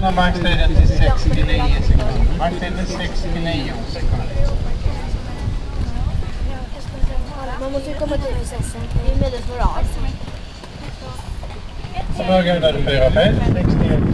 marktiden till 69 sekunder. Maxtiden 69 sekunder. Man måste ju komma till processen. Det är ju medelsmoral. Som övergående 4 fel, 61